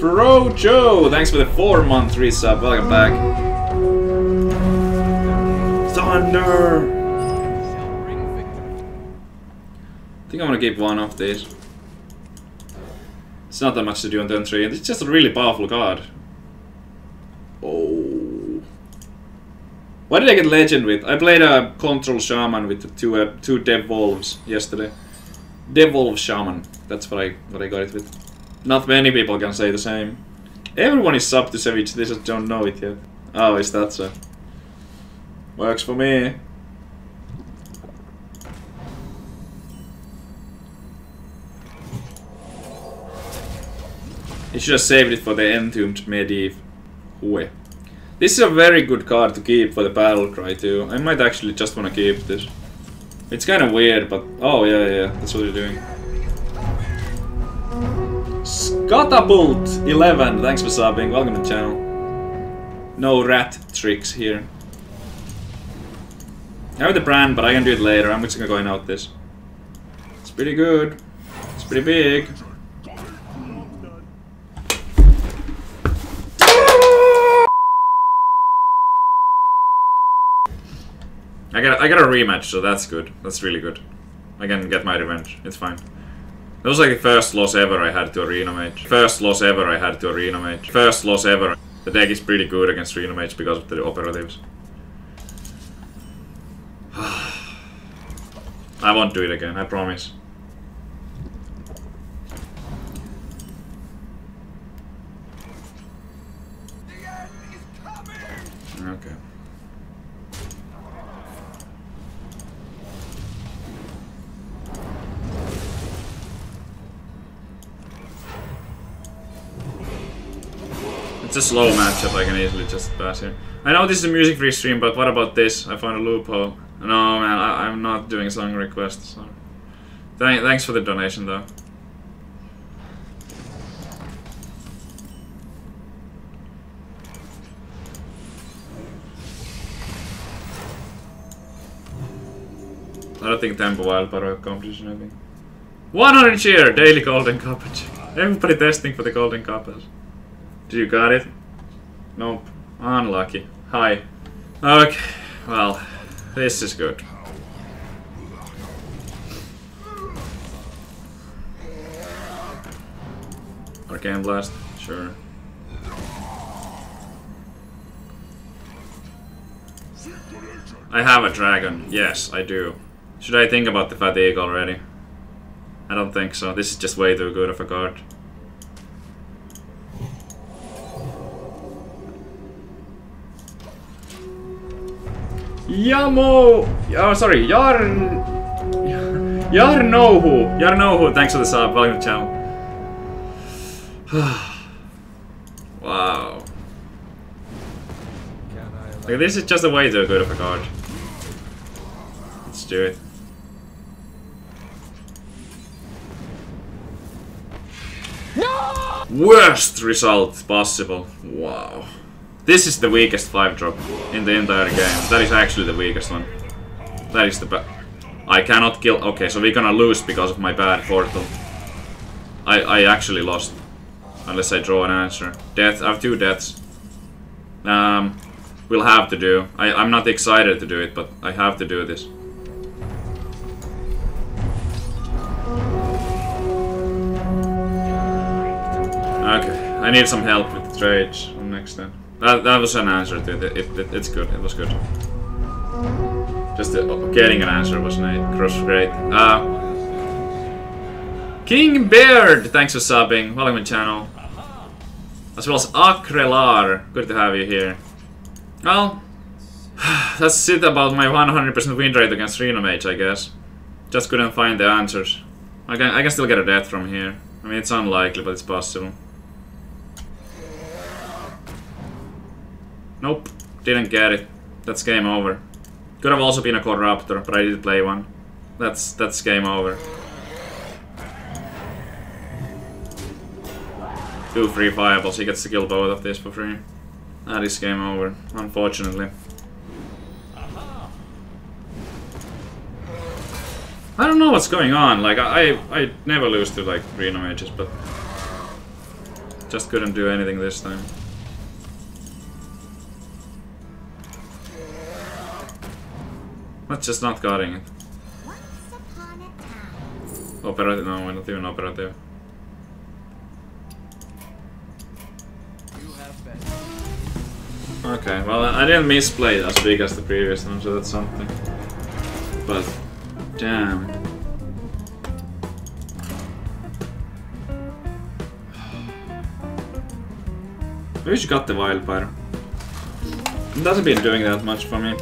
Fro Joe, thanks for the four month resub. Welcome back. Thunder. I think I'm gonna keep one of these. It's not that much to do on turn three. It's just a really powerful card. Oh. Why did I get legend with? I played a control shaman with two uh, two devolves yesterday. Devolve shaman. That's what I what I got it with. Not many people can say the same. Everyone is sub to Savage, they just don't know it yet. Oh, is that so? Works for me. You should have saved it for the Entombed Medivh. Hue. This is a very good card to keep for the battle cry too. I might actually just want to keep this. It's kind of weird, but... Oh, yeah, yeah, that's what you're doing. Scottabult 11 thanks for subbing. Welcome to the channel. No rat tricks here. I have the brand, but I can do it later. I'm just gonna go and out this. It's pretty good. It's pretty big. I got I got a rematch, so that's good. That's really good. I can get my revenge. It's fine. That was like the first loss ever I had to a Reno Mage. First loss ever I had to a Reno Mage. First loss ever. The deck is pretty good against Reno Mage because of the operatives. I won't do it again, I promise. It's a slow matchup, I can easily just pass here. I know this is a music free stream, but what about this? I found a loophole. No man, I am not doing song requests. So. Th thanks for the donation though. I don't think Tempo Wild Paro competition, I think. 100 cheer! Daily Golden Cup. Everybody testing for the Golden Cup. Do you got it? Nope. Unlucky. Hi. Okay. Well, this is good. Arcane Blast? Sure. I have a dragon. Yes, I do. Should I think about the fatigue already? I don't think so. This is just way too good of a card. Yamo! Oh, sorry, Yarn... Yarnohu! Yarnohu, thanks for the sub. Welcome to the channel. wow. Like, this is just a way to good of a card. Let's do it. No! Worst result possible. Wow. This is the weakest 5 drop in the entire game. That is actually the weakest one. That is the bad. I cannot kill. Okay, so we're gonna lose because of my bad portal. I, I actually lost. Unless I draw an answer. Death. I have two deaths. Um, we'll have to do. I, I'm not excited to do it, but I have to do this. Okay, I need some help with the trades on next then. That, that was an answer to it. It, it. It's good. It was good. Just uh, getting an answer was nice. Cross great. Uh, King Beard, thanks for subbing. Welcome to the channel. As well as Akrelar. Good to have you here. Well, that's it about my 100% win rate against Reno Mage, I guess. Just couldn't find the answers. I can, I can still get a death from here. I mean, it's unlikely, but it's possible. Nope, didn't get it. That's game over. Could have also been a Corruptor, but I did play one. That's that's game over. Two free fireballs, he gets to kill both of these for free. That is game over, unfortunately. I don't know what's going on, like, I I never lose to, like, Reno Mages, but... Just couldn't do anything this time. Not just not guarding it. Operative, no, we're not even operative. Okay, well I didn't misplay as big as the previous one, so that's something. But, damn. Maybe she got the wildfire. It doesn't been doing that much for me.